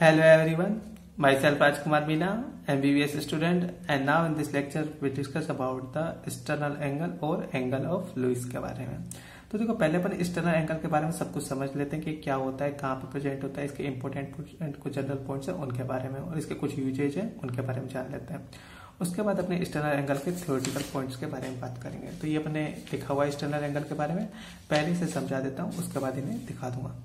Hello everyone, myself Rajkumar Meena, MBBS student and now in this lecture we discuss about the external angle और angle of Lewis के बारे में। तो देखो पहले अपन एक्सटर्नल एंगल के बारे में सब कुछ समझ लेते हैं कि क्या होता है कहाँ पे प्रेजेंट होता है इसके इंपॉर्टेंट कुछ जनरल पॉइंट्स हैं उनके बारे में और इसके कुछ यूजेज हैं उनके बारे में जान लेते हैं। उसके बाद अपने एक्सटर्नल एंगल के थ्योरेटिकल पॉइंट्स के बारे में बात करेंगे। तो ये अपने लिखा हुआ एक्सटर्नल एंगल के बारे में पहले से समझा देता हूँ उसके बाद इन्हें दिखा दूँगा।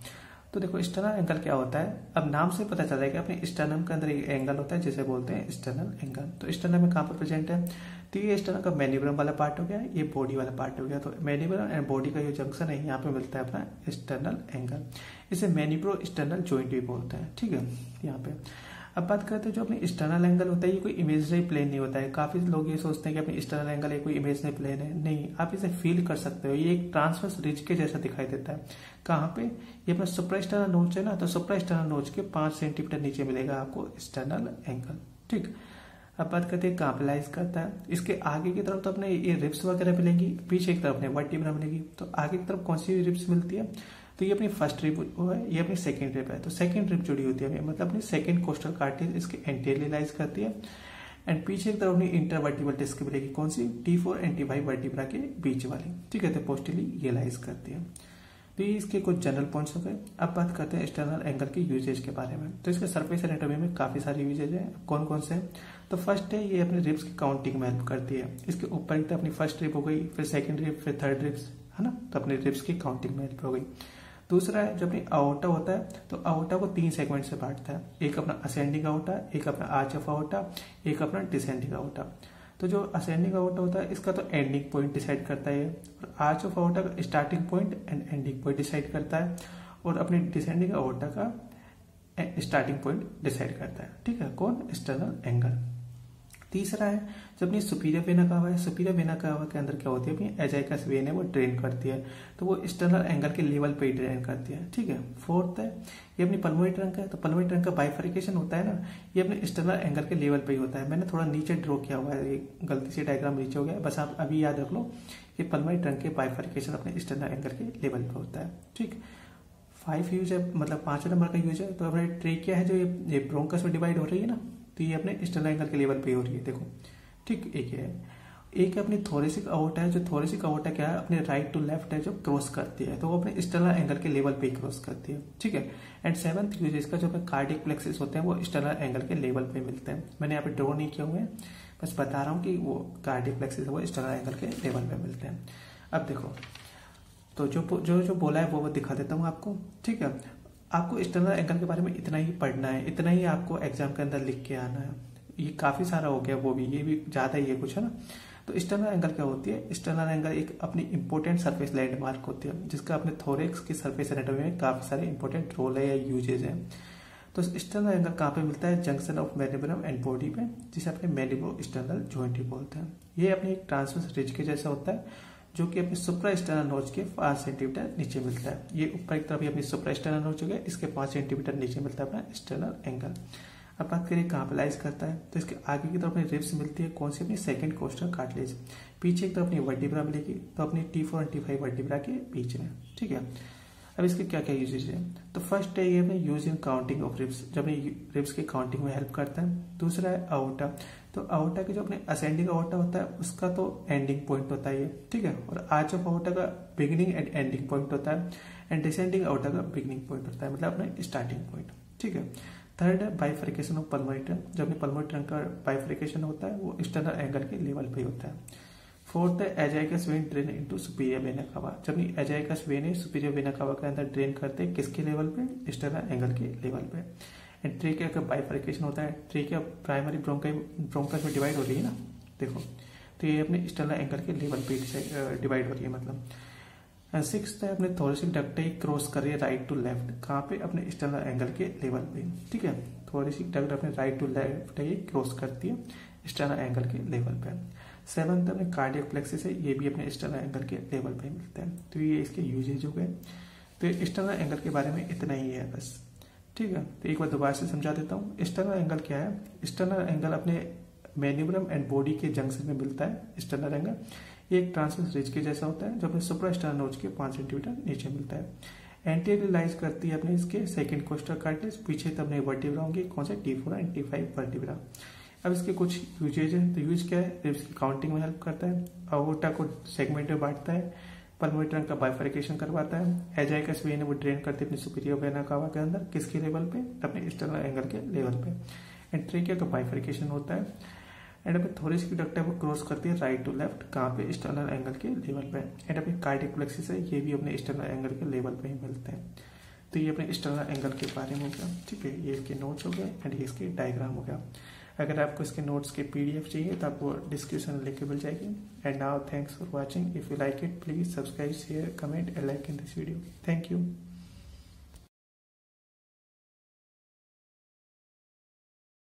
तो देखो स्टर्नल एंगल क्या होता है? अब नाम से पता चल कि अपने स्टर्नम के अंदर एक एंगल होता है, जिसे बोलते हैं स्टर्नल एंगल तो स्टर्नम में कहाँ पर प्रेजेंट है? तो ये स्टर्नल का मेनिब्रम वाला पार्ट हो गया, ये बॉडी वाला पार्ट हो गया. तो मेनिब्रम एंड बॉडी का जो जंक्शन है, यहाँ पे मिलता है अपना स्टर्नल एंगल इसे मेनिब्रो स्टर्नल ज्वाइंट भी बोलते हैं, ठीक है? यहाँ पे. अब बात करते हैं जो अपने एक्सटर्नल एंगल होता है, ये कोई इमेजनरी प्लेन नहीं होता है। काफ़ी लोग ये सोचते हैं कि अपनी एक्सटर्नल एंगल एक कोई इमेजनरी प्लेन है। नहीं, आप इसे फील कर सकते हो। ये एक ट्रांसफर्स रिज के जैसा दिखाई देता है। कहाँ पे? ये अपना सुपर एक्सटर्नल नोच है ना तो सुपर एक्सटर्नल नोच के पाँच सेंटीमीटर नीचे मिलेगा आपको एक्सटर्नल एंगल ठीक? अब बात करते हैं कहाँ लाइज करता है इसके आगे की तरफ़ तो अपने ये रिप्स वगैरह मिलेंगी, पीछे की तरफ़ अपने वर्टिब्रा मिलेगी। तो आगे की तरफ़ कौन सी रिप्स मिलती है? तो ये अपनी फ़र्स्ट रिप है, ये अपनी सेकेंड ट्रिप है। तो सेकंड ट्रिप जुड़ी होती है मतलब अपनी सेकंड कोस्टल कार्टेज इसके एंटेरियलाइज करती है। एंड पीछे की तरफ़ अपनी इंटरवर्टिबल डिस्क मिलेगी कौन सी? T four and T five vertebra के बीच वाली। ठीक है तो पोस्टली ये लाइज करती है। तो ये इसके कुछ जनरल पॉइंट्स हो गए। अब बात करते हैं एक्सटर्नल एंगल के यूजेज के बारे में। तो इसके सरफेस एनाटॉमी में काफ़ी सारे यूजेज है। कौन कौन से? तो फ़र्स्ट है, ये अपने रिप्स की काउंटिंग में हेल्प करती है। इसके ऊपर अपनी फ़र्स्ट रिप हो गई, फिर सेकंड रिप फिर थर्ड रिप्स है ना? तो अपने रिप्स की काउंटिंग में हेल्प हो गई। दूसरा है जो अपनी अवोटा होता है तो अवोटा को तीन सेगमेंट से बांटता है। एक अपना असेंडिंग आउटा एक अपना आर्च ऑफ़ अवोटा एक अपना डिसेंडिंग आउटा तो जो असेंडिंग अवोटा होता है, इसका तो एंडिंग पॉइंट डिसाइड करता है और आर्च ऑफ़ अवोटा का starting point and ending point decide करता है। और अपनी डिसेंडिंग अवोटा का स्टार्टिंग पॉइंट डिसाइड करता है। ठीक है? कौन? एक्सटर्नल एंगल तीसरा है जो अपनी सुपीरियर वेना कावा है, सुपीरियर वेना कावा के अंदर क्या होती है, अपनी एजाइकस वेन है, वो ड्रेन करती है तो वो एक्सटर्नल एंगल के लेवल पे ड्रेन करती है, ठीक है? फोर्थ है, ये अपनी पलमोनी ट्रंक है तो पलमोनी ट्रंक का बाइफरिकेशन होता है ना, ये अपने एक्सटर्नल एंगल के लेवल पे ही होता है। मैंने थोड़ा नीचे ड्रॉ किया हुआ है गलती से डायग्राम नीचे हो गया, बस आप अभी याद रख लो, ये पलमोनी ट्रंक के बाइफरिकेशन अपने एक्सटर्नल एंगल के लेवल पे होता है, ठीक? फाइव यूज़ है मतलब पाँच नंबर का यूज़ है तो अपने ट्रे क्या है जो ये ब्रोंकस में डिवाइड हो रही है ना? तो ये अपने एक्सटर्नल एंगल के लेवल पे हो रही है, देखो। ठीक, एक है। एक अपनी थोरेसिक अवोटा है, जो थोरेसिक अवोटा क्या है, अपने राइट टू लेफ़्ट है जो क्रॉस करती है तो वो अपने एक्सटर्नल एंगल के लेवल पे क्रॉस करती है। ठीक है? एंड सेवन इसका जो कार्डिक प्लेक्सिस होते हैं, वो एक्सटर्नल एंगल के लेवल पे मिलते हैं। मैंने यहाँ पे ड्रॉ नहीं किया हुए हैं, बस बता रहा हूँ कि वो कार्डिक प्लेक्सिस वो एक्सटर्नल एंगल के लेवल पे मिलते हैं। अब देखो तो जो जो जो बोला है, वो वो दिखा देता हूँ आपको। ठीक है? आपको एक्सटर्नल एंगल के बारे में इतना ही पढ़ना है, इतना ही आपको एग्ज़ाम के अंदर लिख के आना है। ये काफ़ी सारा हो गया, वो भी, ये भी ज़्यादा ही है कुछ, है ना? तो एक्सटर्नल एंगल क्या होती है? एक्सटर्नल एंगल एक अपनी इंपॉर्टेंट सरफेस लैंडमार्क होती है, जिसका अपने थोरेक्स की सरफेस एनाटॉमी में काफ़ी सारे इंपॉर्टेंट रोल है या यूजेज है। तो एक्सटर्नल एंगल कहाँ पे मिलता है? Junction of manubrium and body पे जिसे अपने मैनिब्रो एक्सटर्नल ज्वाइंट बोलते हैं। ये अपने एक ट्रांसवर्स रिज के जैसा होता है जो कि अपने सुपर एक्सटर्नल नोच के पाँच सेंटीमीटर नीचे मिलता है। ये ऊपर की तरफ़ अपनी सुपर एक्सटर्नल नोच हो गया, इसके पाँच सेंटीमीटर नीचे मिलता है अपना एक्सटर्नल एंगल अब बात करें कहाँ पे लाइज करता है तो इसके आगे की तरफ़ अपनी रिब्स मिलती है, कौन सी? अपनी सेकंड कोस्टल कार्टिलेज पीछे की तरफ़ अपनी वर्टिब्रा मिलेगी तो अपनी T four and T five vertebra के बीच में, ठीक है? अब इसके क्या क्या यूजेज है? तो फ़र्स्ट है ये अपने use in counting of ribs जब ये रिब्स की काउंटिंग में हेल्प करता है। दूसरा है आउटा तो आउटा के जो अपने असेंडिंग आउटा होता है, उसका तो एंडिंग पॉइंट होता है ये। ठीक है? और आज ऑफ़ आउटा का बिगिनिंग एंड एंडिंग पॉइंट होता है। एंड डिसेंडिंग आउटा का बिगिनिंग पॉइंट होता है। मतलब अपना स्टार्टिंग पॉइंट ठीक है? थर्ड है बाइफरिकेशन ऑफ़ पल्मोनी ट्रंक जब भी ट्रंक का बाइफरिकेशन होता है, वो एक्सटर्नल एंगल के लेवल पे होता है। फोर्थ है azygos vein drain into superior vena cava जब azygos when superior vena cava के अंदर ड्रेन करते हैं, किसके लेवल पे? एक्सटर्नल एंगल के लेवल पे। एंड ट्रेकिया का बाइफरिकेशन होता है। ट्रेकिया प्राइमरी ब्रोंकस में डिवाइड हो रही है ना? देखो। तो ये अपने एक्सटर्नल एंगल के लेवल पे डिवाइड हो रही है मतलब। सिक्स है, अपने थोरेसिक डक्ट क्रॉस कर रही है राइट टू लेफ़्ट कहाँ पे? अपने एक्सटर्नल एंगल के लेवल पे। ठीक है? थोरेसिक डक्ट अपने राइट टू लेफ़्ट ही क्रॉस करती है एक्सटर्नल एंगल के लेवल पे। सेवंथ अपने कार्डियक प्लेक्सिस है, ये भी अपने एक्सटर्नल एंगल के लेवल पे मिलते हैं। तो ये इसके यूजेज हो गए। तो एक्सटर्नल एंगल के बारे में इतना ही है बस। ठीक है? तो एक बार दोबारा से समझा देता हूँ। एक्सटर्नल एंगल क्या है? एक्सटर्नल एंगल अपने मैन्यूब्रम एंड बॉडी के जंक्शन में मिलता है एक्सटर्नल एंगल ये एक ट्रांसवर्स रिज के जैसा होता है, जो अपने सुपर स्टार नोच के पाँच सेंटीमीटर नीचे मिलता है। एंटीरियर लाइज करती है अपने इसके सेकंड कोस्टर कार्टिस पीछे तब नहीं वर्टिब्रा होंगे, कौन से? T four and T five vertebra अब इसके कुछ यूजेज है। तो यूज़ क्या है? इसकी काउंटिंग में हेल्प करता है। अवोटा को सेगमेंट में बांटता है। पल्मोटर का बाइफरिकेशन करवाता है। एजाइकस वेन वो ड्रेन करते हैं अपने सुपीरियर वेना कावा के अंदर। किसके लेवल पे? अपने एक्सटर्नल एंगल के लेवल पे। एंड ट्रेकिया का बाइफरिकेशन होता है। एंड अभी थोड़ी सी डक्ट है, वो क्रॉस करती है राइट टू लेफ़्ट कहाँ पे? एक्सटर्नल एंगल के लेवल पे। एंड अभी कार्डिक्लेक्सिस है। ये भी अपने एक्सटर्नल एंगल के लेवल पे ही मिलते हैं। तो ये अपने एक्सटर्नल एंगल के बारे में हो गया। ठीक है, ये इसके नोट्स हो गए। एंड ये इसके डायग्राम हो गया। अगर आपको इसके नोट्स के पीडीएफ चाहिए तो आपको डिस्क्रिप्शन में लिंक मिल जाएगी। And now thanks for watching if you like it please subscribe share comment and like in this video thank you